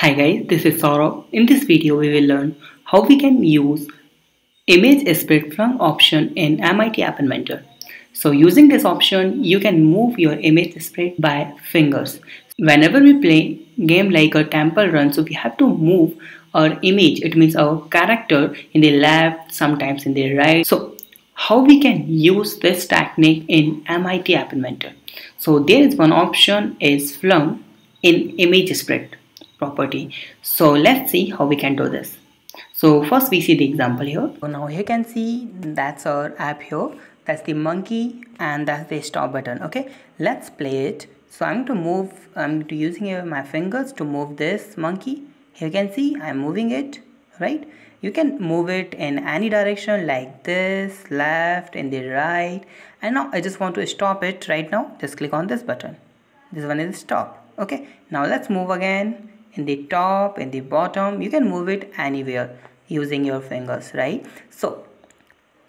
Hi guys, this is Saurabh. In this video, we will learn how we can use image sprite from option in MIT App Inventor. So using this option, you can move your image sprite by fingers. Whenever we play game like a temple run, so we have to move our image, it means our character in the left, sometimes in the right. So how we can use this technique in MIT App Inventor. So there is one option is flung in image sprite property. So let's see how we can do this. So first we see the example here. So now you can see that's our app here. That's the monkey and that's the stop button. Okay, let's play it. So I'm going to move, I'm to using my fingers to move this monkey. Here you can see I'm moving it, right? You can move it in any direction like this, left, in the right. And now I just want to stop it right now. Just click on this button. This one is stop. Okay, now let's move again in the top in the bottom you can move it anywhere using your fingers right? So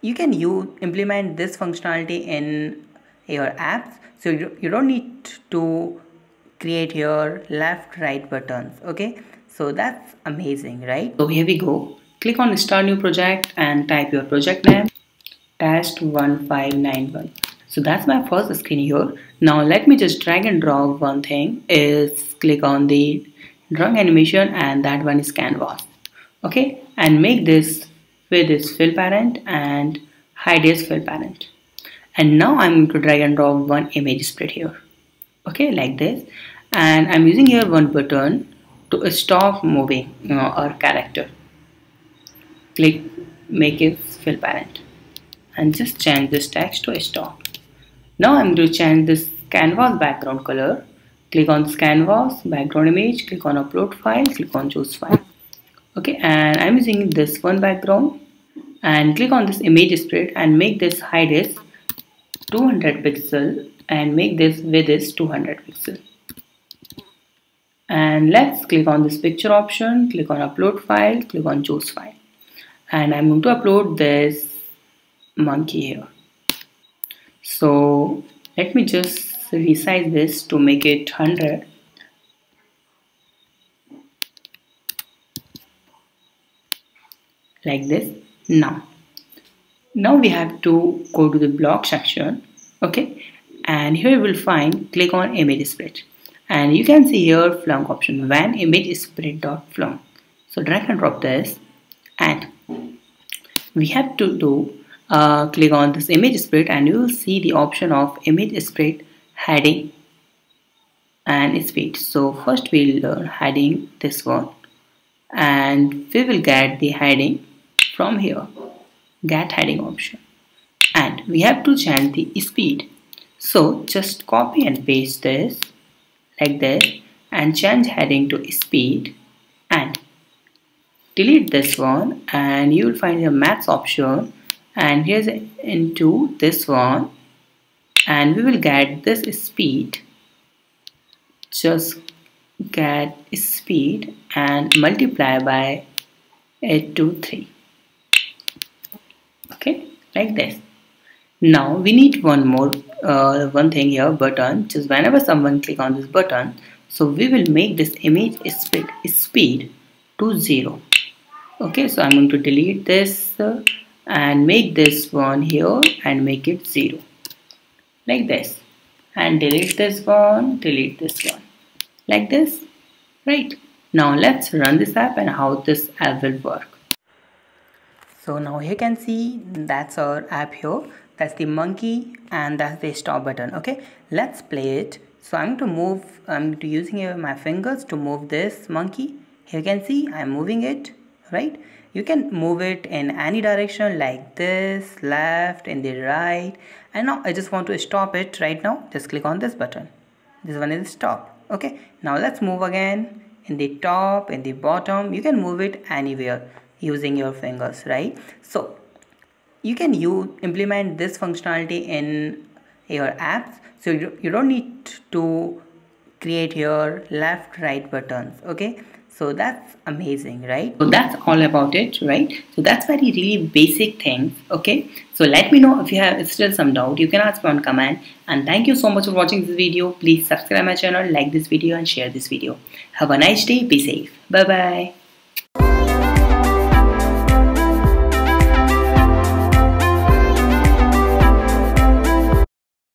you can you implement this functionality in your apps. So you, you don't need to create your left right buttons okay? So that's amazing right? So here we go. Click on start new project and type your project name test 1591 so that's my first screen here. Now let me just drag and drop one thing is click on the drawing animation and that one is canvas okay? And make this with this fill parent and hide this fill parent. And now I'm going to drag and drop one image sprite here. Okay? Like this. And I'm using here one button to stop moving you know, our character. Click make it fill parent. And just change this text to stop. Now I'm going to change this canvas background color click on canvas background image click on upload file click on choose file. Okay and i'm using this one background. And click on this image sprite and make this height is 200 pixel and make this width is 200 pixel. And let's click on this picture option click on upload file click on choose file. And i'm going to upload this monkey here. So let me just resize this to make it 100 like this. Now now we have to go to the block section okay? And here you will find click on image sprite and you can see here flung option when image sprite dot flung. So drag and drop this. And we have to do uh, click on this image sprite and you will see the option of image sprite heading and speed so first we'll learn heading this one. And we will get the heading from here. Get heading option. And we have to change the speed. So just copy and paste this like this and change heading to speed and delete this one. And you will find the maths option. And here's into this one and we will get this speed. Just get speed and multiply by 8 to 3 okay like this. Now we need one more uh, one thing here button. Just whenever someone click on this button so we will make this image sprite speed to 0 okay so I'm going to delete this uh, and make this one here and make it 0 like this. And delete this one delete this one. Like this. Right. Now let's run this app and how this app will work. So now you can see that's our app here. That's the monkey and that's the stop button. Okay. Let's play it. So i'm going to move i'm going to using my fingers to move this monkey. Here you can see i'm moving it. Right you can move it in any direction like this left in the right. And now I just want to stop it right now. Just click on this button. This one is stop. Okay? Now let's move again. In the top in the bottom you can move it anywhere using your fingers right? So you can you implement this functionality in your apps. So you, you don't need to create your left right buttons okay so that's amazing right? So that's all about it right? So that's very really basic things okay? So let me know if you have still some doubt. You can ask me on comment and thank you so much for watching this video. Please subscribe my channel like this video and share this video. Have a nice day. Be safe. Bye bye